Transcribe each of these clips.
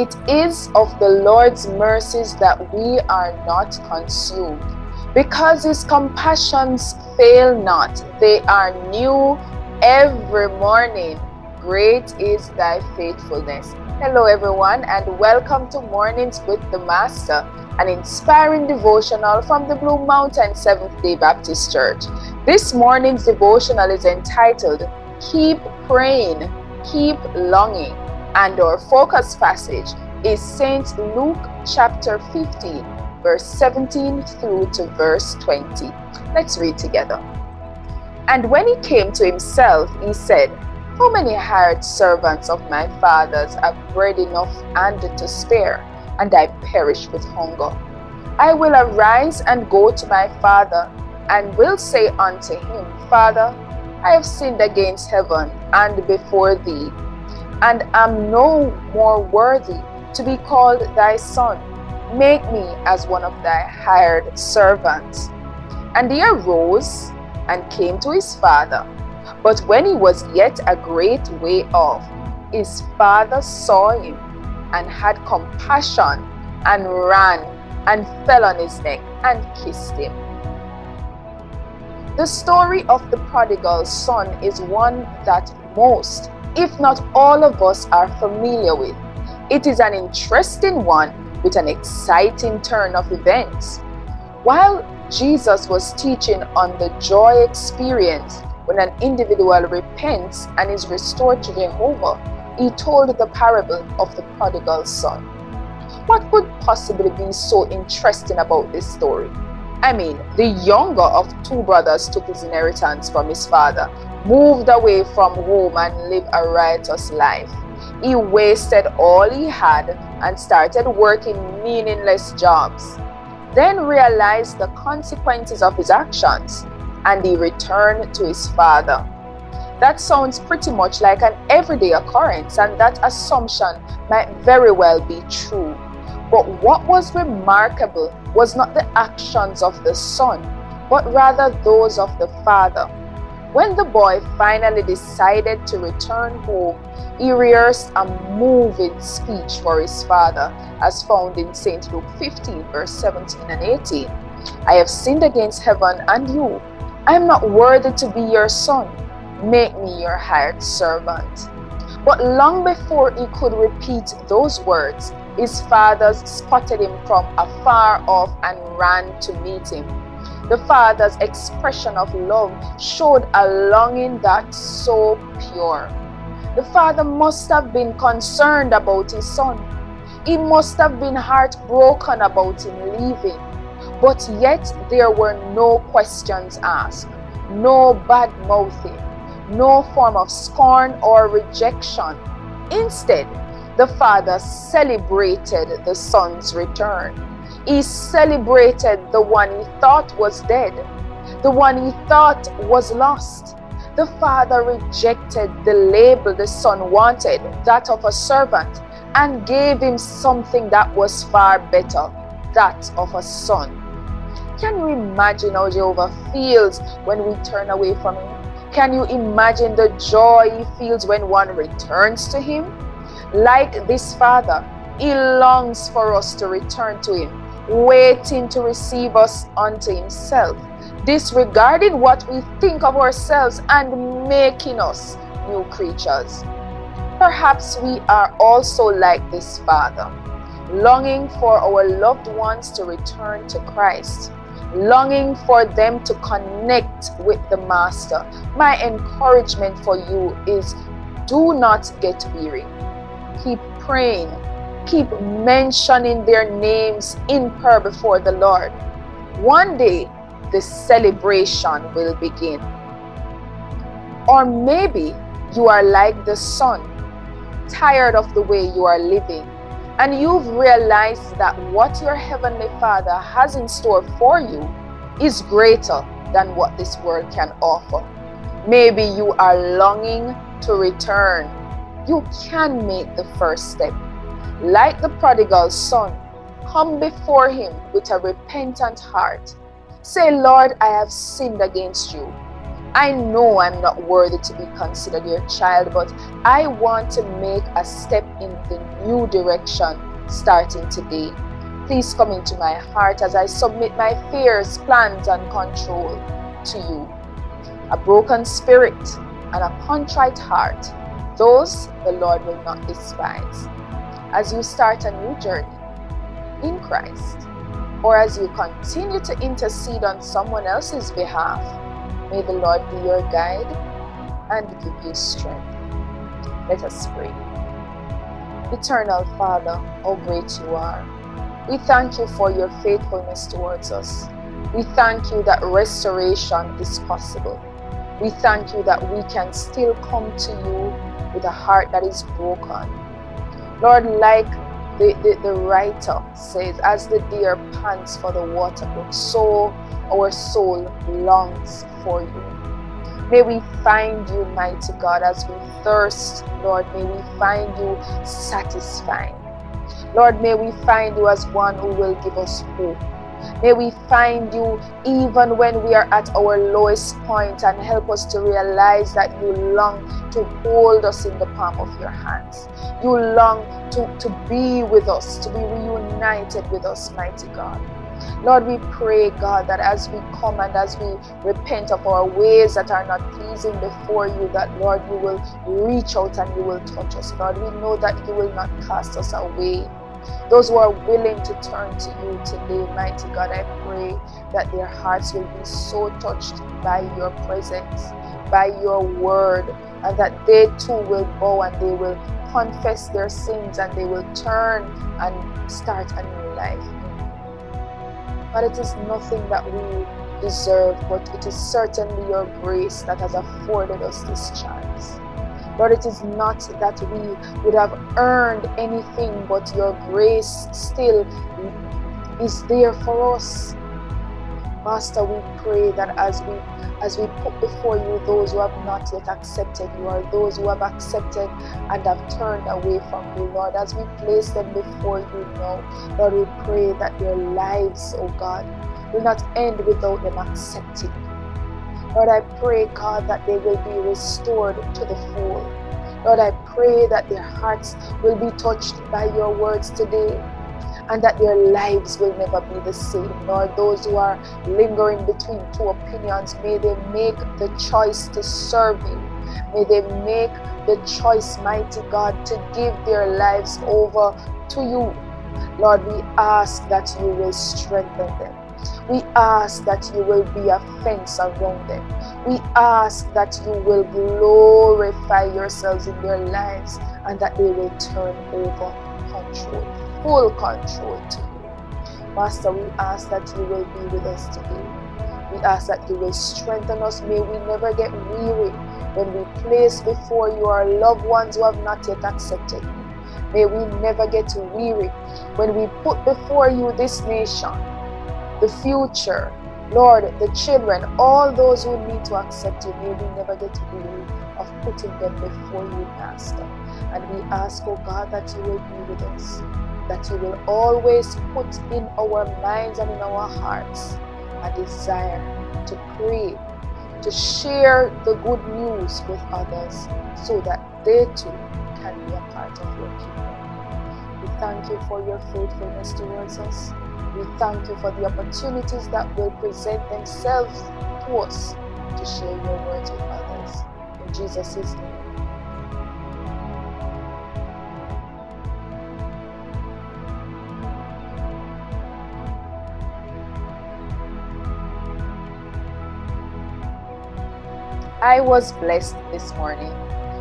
It is of the Lord's mercies that we are not consumed, because his compassions fail not. They are new every morning. Great is thy faithfulness. Hello, everyone, and welcome to Mornings with the Master, an inspiring devotional from the Blue Mountain Seventh day Baptist Church. This morning's devotional is entitled Keep Praying, Keep Longing and our focus passage is St. Luke chapter 15, verse 17 through to verse 20. Let's read together. And when he came to himself, he said, How many hired servants of my father's have bread enough and to spare, and I perish with hunger? I will arise and go to my father, and will say unto him, Father, I have sinned against heaven and before thee and am no more worthy to be called thy son. Make me as one of thy hired servants. And he arose and came to his father. But when he was yet a great way off, his father saw him and had compassion and ran and fell on his neck and kissed him. The story of the prodigal son is one that most if not all of us are familiar with. It is an interesting one with an exciting turn of events. While Jesus was teaching on the joy experience when an individual repents and is restored to Jehovah, he told the parable of the prodigal son. What could possibly be so interesting about this story? I mean, the younger of two brothers took his inheritance from his father, moved away from home, and lived a riotous life. He wasted all he had and started working meaningless jobs. Then realized the consequences of his actions and he returned to his father. That sounds pretty much like an everyday occurrence, and that assumption might very well be true. But what was remarkable was not the actions of the son, but rather those of the father. When the boy finally decided to return home, he rehearsed a moving speech for his father, as found in St. Luke 15, verse 17 and 18. I have sinned against heaven and you. I am not worthy to be your son. Make me your hired servant. But long before he could repeat those words, his father spotted him from afar off and ran to meet him. The father's expression of love showed a longing that so pure. The father must have been concerned about his son. He must have been heartbroken about him leaving. But yet there were no questions asked, no bad mouthing, no form of scorn or rejection. Instead, the father celebrated the son's return. He celebrated the one he thought was dead, the one he thought was lost. The father rejected the label the son wanted, that of a servant, and gave him something that was far better, that of a son. Can you imagine how Jehovah feels when we turn away from him? Can you imagine the joy he feels when one returns to him? Like this Father, he longs for us to return to him, waiting to receive us unto himself, disregarding what we think of ourselves and making us new creatures. Perhaps we are also like this Father, longing for our loved ones to return to Christ longing for them to connect with the Master. My encouragement for you is do not get weary. Keep praying. Keep mentioning their names in prayer before the Lord. One day, the celebration will begin. Or maybe you are like the son, tired of the way you are living and you've realized that what your Heavenly Father has in store for you is greater than what this world can offer. Maybe you are longing to return. You can make the first step. Like the prodigal son, come before Him with a repentant heart. Say, Lord, I have sinned against you. I know I'm not worthy to be considered your child, but I want to make a step in the new direction starting today. Please come into my heart as I submit my fears, plans, and control to you. A broken spirit and a contrite heart, those the Lord will not despise. As you start a new journey in Christ, or as you continue to intercede on someone else's behalf, may the Lord be your guide and give you strength. Let us pray. Eternal Father, how great you are. We thank you for your faithfulness towards us. We thank you that restoration is possible. We thank you that we can still come to you with a heart that is broken. Lord, like the, the, the writer says, as the deer pants for the water so our soul longs for you. May we find you, mighty God, as we thirst, Lord. May we find you satisfying. Lord, may we find you as one who will give us hope. May we find you even when we are at our lowest point and help us to realize that you long to hold us in the palm of your hands. You long to, to be with us, to be reunited with us, mighty God. Lord, we pray, God, that as we come and as we repent of our ways that are not pleasing before you, that, Lord, you will reach out and you will touch us. Lord, we know that you will not cast us away. Those who are willing to turn to you today, mighty God, I pray that their hearts will be so touched by your presence, by your word, and that they too will bow and they will confess their sins and they will turn and start a new life. But it is nothing that we deserve, but it is certainly your grace that has afforded us this chance. Lord, it is not that we would have earned anything, but your grace still is there for us. Master, we pray that as we as we put before you those who have not yet accepted you, or those who have accepted and have turned away from you, Lord, as we place them before you now, Lord, we pray that their lives, oh God, will not end without them accepting Lord, I pray, God, that they will be restored to the full. Lord, I pray that their hearts will be touched by your words today and that their lives will never be the same. Lord, those who are lingering between two opinions, may they make the choice to serve you. May they make the choice, mighty God, to give their lives over to you. Lord, we ask that you will strengthen them. We ask that you will be a fence around them. We ask that you will glorify yourselves in their lives and that they will turn over control, full control to you. Master, we ask that you will be with us today. We ask that you will strengthen us. May we never get weary when we place before you our loved ones who have not yet accepted you. May we never get weary when we put before you this nation the future, Lord, the children, all those who need to accept you, may we never get weary of putting them before you, Master. And we ask, oh God, that you will be with us, that you will always put in our minds and in our hearts a desire to pray, to share the good news with others so that they too can be a part of your kingdom. We thank you for your faithfulness towards us. We thank you for the opportunities that will present themselves to us to share your words with others. In Jesus' name. I was blessed this morning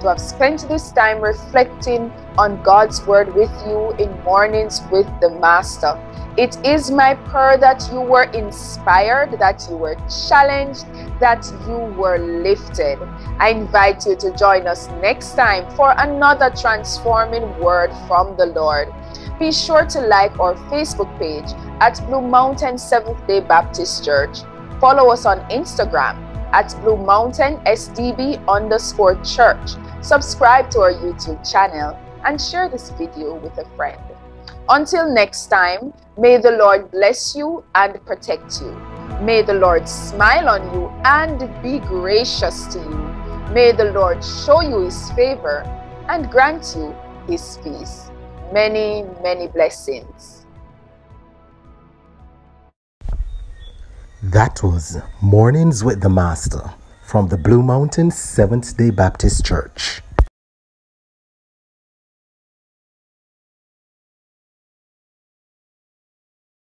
to have spent this time reflecting on God's word with you in mornings with the Master. It is my prayer that you were inspired, that you were challenged, that you were lifted. I invite you to join us next time for another transforming word from the Lord. Be sure to like our Facebook page at Blue Mountain Seventh day Baptist Church. Follow us on Instagram at Blue Mountain SDB underscore church. Subscribe to our YouTube channel and share this video with a friend. Until next time, may the Lord bless you and protect you. May the Lord smile on you and be gracious to you. May the Lord show you his favor and grant you his peace. Many, many blessings. That was Mornings with the Master from the Blue Mountain Seventh day Baptist Church.